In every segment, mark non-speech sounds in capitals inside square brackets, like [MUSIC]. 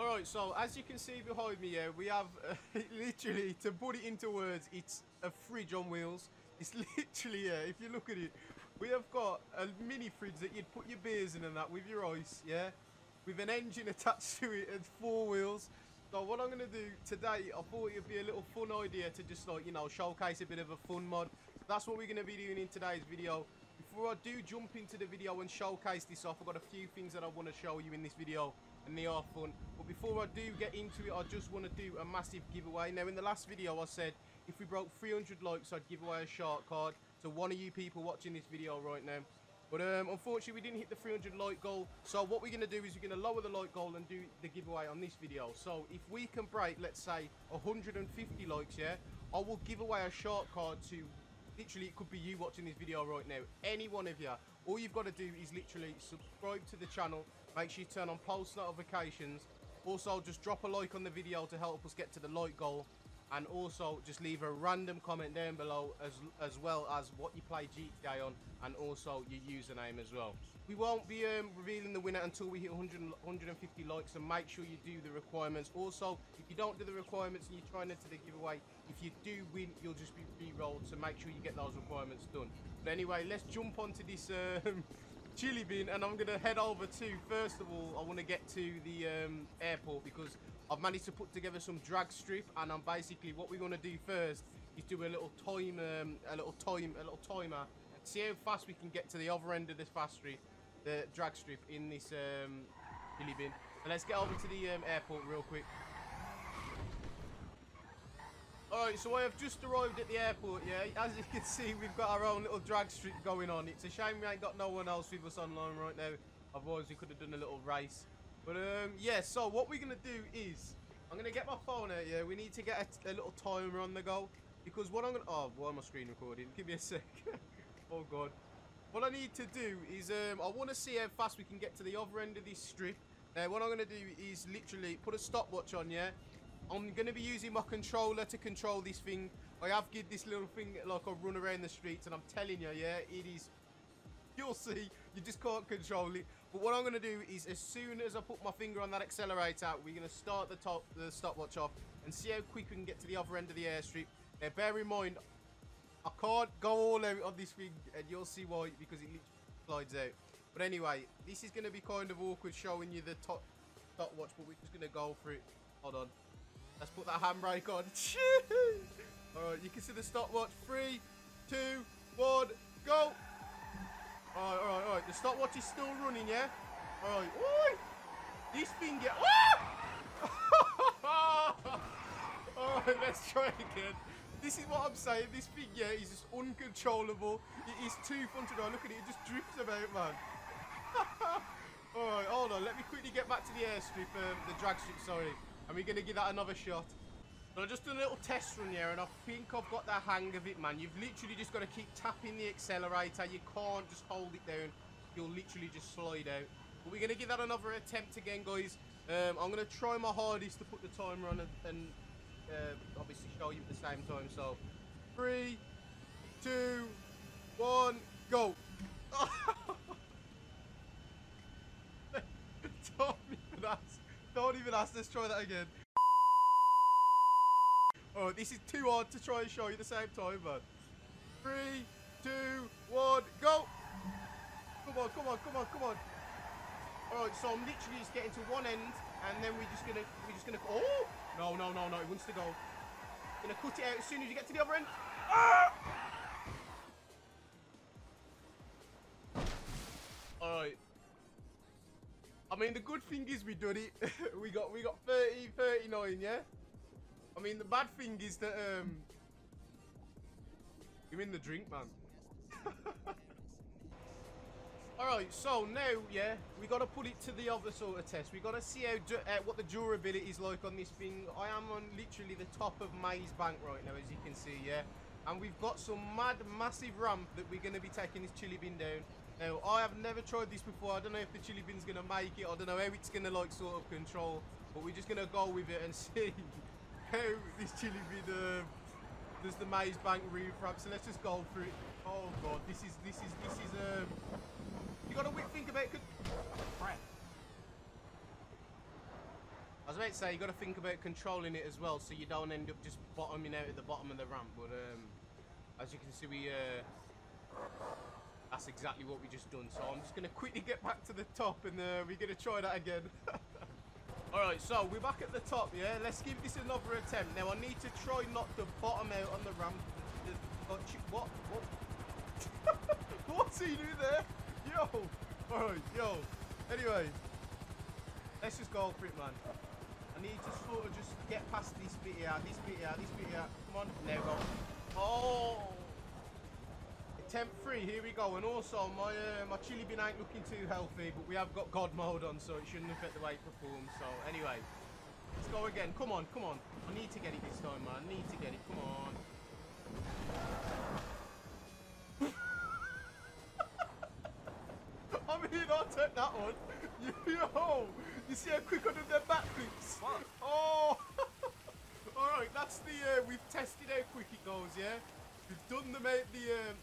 Alright, so as you can see behind me here, we have uh, [LAUGHS] literally, to put it into words, it's a fridge on wheels. It's [LAUGHS] literally, yeah, if you look at it, we have got a mini fridge that you'd put your beers in and that with your ice, yeah? With an engine [LAUGHS] attached to it and four wheels. So what I'm going to do today, I thought it'd be a little fun idea to just like, you know, showcase a bit of a fun mod. That's what we're going to be doing in today's video. Before I do jump into the video and showcase this off, I've got a few things that I want to show you in this video and they are fun. But before I do get into it, I just want to do a massive giveaway. Now, in the last video, I said if we broke 300 likes, I'd give away a shark card to one of you people watching this video right now. But um, unfortunately, we didn't hit the 300 like goal. So what we're going to do is we're going to lower the like goal and do the giveaway on this video. So if we can break, let's say, 150 likes, yeah, I will give away a shark card to literally it could be you watching this video right now. Any one of you all you've got to do is literally subscribe to the channel. Make sure you turn on post notifications. Also just drop a like on the video to help us get to the like goal and also just leave a random comment down below as as well as what you play GTA on and also your username as well. We won't be um, revealing the winner until we hit 100, 150 likes so make sure you do the requirements. Also, if you don't do the requirements and you're trying into the giveaway, if you do win, you'll just be re-rolled so make sure you get those requirements done. But anyway, let's jump onto this um, [LAUGHS] chilly bin and I'm gonna head over to first of all I want to get to the um, airport because I've managed to put together some drag strip and I'm basically what we're gonna do first is do a little time um, a little time a little timer see how fast we can get to the other end of this fast strip the drag strip in this um, chilly bin let's get over to the um, airport real quick Alright, so I have just arrived at the airport, yeah. As you can see, we've got our own little drag strip going on. It's a shame we ain't got no one else with us online right now. Otherwise, we could have done a little race. But, um, yeah, so what we're going to do is... I'm going to get my phone out, yeah. We need to get a, a little timer on the go. Because what I'm going to... Oh, why am I screen recording? [LAUGHS] Give me a sec. [LAUGHS] oh, God. What I need to do is... um, I want to see how fast we can get to the other end of this strip. Now, what I'm going to do is literally put a stopwatch on, yeah. I'm going to be using my controller to control this thing. I have give this little thing like a run around the streets and I'm telling you, yeah, it is... You'll see, you just can't control it. But what I'm going to do is as soon as I put my finger on that accelerator, we're going to start the top, the stopwatch off and see how quick we can get to the other end of the airstrip. Now, bear in mind, I can't go all out on this thing and you'll see why because it slides out. But anyway, this is going to be kind of awkward showing you the top stopwatch, but we're just going to go for it. Hold on. Let's put that handbrake on. [LAUGHS] Alright, you can see the stopwatch. Three, two, one, go! Alright, alright, alright. The stopwatch is still running, yeah? Alright. Oi! This thing get. [LAUGHS] Alright, let's try again. This is what I'm saying. This thing, yeah, is just uncontrollable. It is too fun to drive. Look at it. It just drifts about, man. [LAUGHS] Alright, hold on. Let me quickly get back to the airstrip. Um, the drag strip, sorry. And we're going to give that another shot. So just a little test run here, and I think I've got the hang of it, man. You've literally just got to keep tapping the accelerator. You can't just hold it down. You'll literally just slide out. But we're going to give that another attempt again, guys. Um, I'm going to try my hardest to put the timer on and, and uh, obviously show you at the same time. So, three, two, one, go. [LAUGHS] Don't even ask. Don't even ask. Let's try that again. Oh, this is too hard to try and show you at the same time, man. Three, two, one, go! Come on, come on, come on, come on. Alright, so I'm literally just getting to one end, and then we're just gonna, we're just gonna, oh! No, no, no, no, it wants to go. Gonna cut it out as soon as you get to the other end. Ah! Alright. I mean, the good thing is we done it. [LAUGHS] we got we got 30, 39, yeah? I mean, the bad thing is that, um... You're in the drink, man. [LAUGHS] Alright, so now, yeah, we got to put it to the other sort of test. we got to see how uh, what the durability is like on this thing. I am on literally the top of Maze Bank right now, as you can see, yeah? And we've got some mad, massive ramp that we're going to be taking this chilly bin down. Now, I have never tried this before. I don't know if the chilly bin's going to make it. I don't know how it's going to, like, sort of control. But we're just going to go with it and [LAUGHS] see this chilly bin uh, does the maze bank roof ramp. So let's just go through it. Oh, God. This is, this is, this is, um... You got to think about. Crap. I was about to say, you got to think about controlling it as well so you don't end up just bottoming out at the bottom of the ramp. But um, as you can see, we uh, that's exactly what we just done. So I'm just to quickly get back to the top and uh, we're to try that again. [LAUGHS] Alright, so we're back at the top, yeah? Let's give this another attempt. Now, I need to try not to bottom out on the ramp. What? What? [LAUGHS] What's he doing there? Yo! Alright, yo. Anyway. Let's just go for it, man. I need to sort of just get past this bit here, this bit here, this bit here. Come on. There we go. Oh! Temp free, here we go. And also, my uh, my chili bean ain't looking too healthy, but we have got God mode on, so it shouldn't affect the way it performs. So, anyway, let's go again. Come on, come on. I need to get it this time, man. I need to get it. Come on. [LAUGHS] I mean, I'll take that one. [LAUGHS] Yo, you see how quick I did their backflips? Oh! [LAUGHS] Alright, that's the, uh, we've tested how quick it goes, yeah? We've done the, the, um.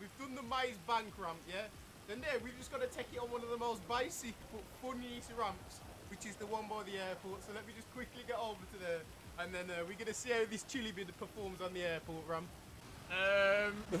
We've done the maze bank ramp, yeah? Then there, we've just got to take it on one of the most basic but funniest ramps, which is the one by the airport. So let me just quickly get over to there. And then uh, we're going to see how this chilly bin performs on the airport ramp. Um... [LAUGHS]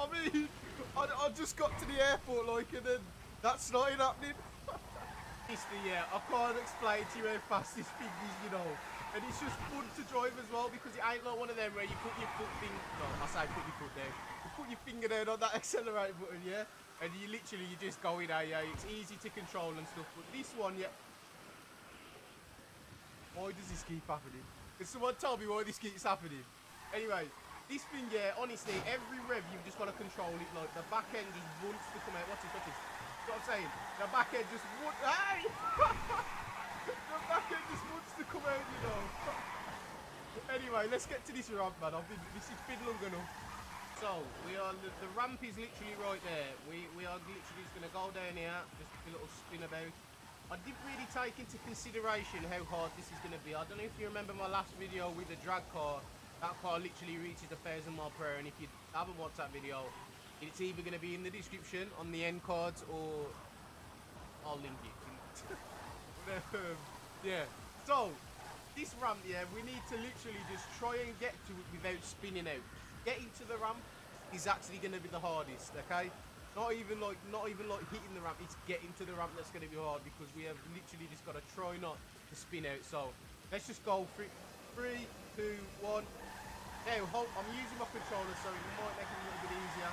I mean, I, I just got to the airport, like, and then that's not happening. [LAUGHS] it's the, yeah, I can't explain to you how fast this thing is, you know. And it's just fun to drive as well because it ain't like one of them where you put your foot thing, no, I say put your foot down. You put your finger down on that [LAUGHS] accelerator button, yeah? And you literally, you just go in there, yeah? It's easy to control and stuff. But this one, yeah. Why does this keep happening? Can someone tell me why this keeps happening? Anyway, this thing, yeah, honestly, every rev you've just got to control it. Like the back end just wants to come out. What's this? What's this? What I'm saying? The back end just wants. Hey! [LAUGHS] the back end just wants to come out, you know. [LAUGHS] anyway, let's get to this ramp, man. I've been, this has been long enough. So we are. The, the ramp is literally right there. We we are literally just gonna go down here, just a little spin about. I didn't really take into consideration how hard this is going to be. I don't know if you remember my last video with the drag car. That car literally reaches a thousand mile per hour, and if you haven't watched that video, it's either going to be in the description on the end cards or I'll link it. [LAUGHS] um, yeah. So this ramp, yeah, we need to literally just try and get to it without spinning out. Getting to the ramp is actually going to be the hardest. Okay. Not even like not even like hitting the ramp, it's getting to the ramp that's gonna be hard because we have literally just gotta try not to spin out. So let's just go for it. Three, two, one. Now hope I'm using my controller so it might make it a little bit easier.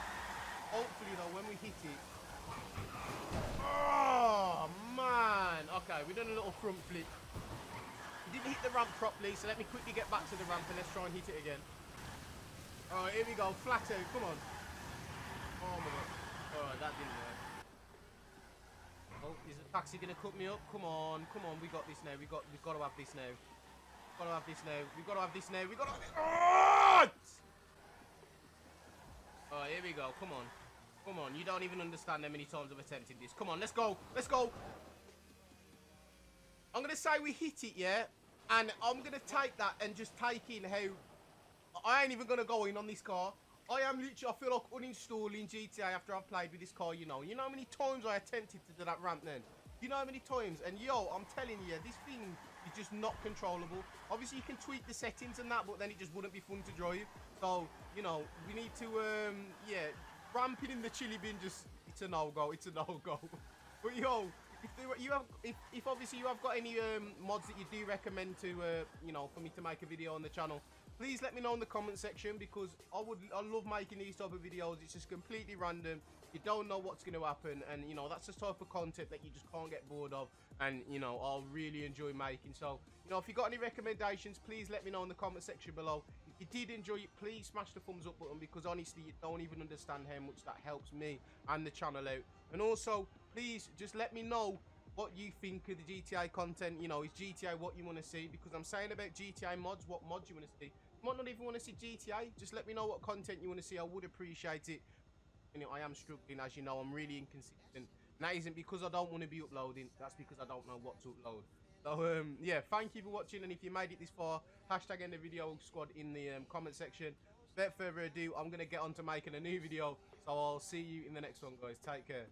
Hopefully though when we hit it. Oh man! Okay, we've done a little front flip. Didn't hit the ramp properly, so let me quickly get back to the ramp and let's try and hit it again. Alright, here we go. Flat out, come on. Oh my god. Alright, that didn't work. Oh, is the taxi gonna cut me up? Come on, come on, we got this now. We got we've gotta have this now. Gotta have this now. We gotta have this now. We gotta have this. Oh! Alright, here we go. Come on. Come on. You don't even understand how many times I've attempted this. Come on, let's go. Let's go. Say we hit it, yeah? And I'm gonna take that and just take in how I ain't even gonna go in on this car. I am literally, I feel like uninstalling GTA after I've played with this car, you know. You know how many times I attempted to do that ramp then? You know how many times? And yo, I'm telling you, this thing is just not controllable. Obviously, you can tweak the settings and that, but then it just wouldn't be fun to drive. So, you know, we need to, um, yeah, ramping in the chilly bin just, it's a no-go, it's a no-go. [LAUGHS] but yo, if you have, if, if obviously you have got any um, mods that you do recommend to, uh, you know, for me to make a video on the channel, please let me know in the comment section because I would I love making these type of videos. It's just completely random. You don't know what's going to happen, and you know that's the type of content that you just can't get bored of, and you know I'll really enjoy making. So you know if you got any recommendations, please let me know in the comment section below. If you did enjoy it, please smash the thumbs up button because honestly you don't even understand how much that helps me and the channel out. And also please just let me know what you think of the GTA content. You know, is GTA what you want to see? Because I'm saying about GTA mods, what mods you want to see. You might not even want to see GTA. Just let me know what content you want to see. I would appreciate it. You know, I am struggling, as you know. I'm really inconsistent. And that isn't because I don't want to be uploading. That's because I don't know what to upload. So, um, yeah, thank you for watching. And if you made it this far, hashtag end the video squad in the um, comment section. Without further ado, I'm going to get on to making a new video. So I'll see you in the next one, guys. Take care.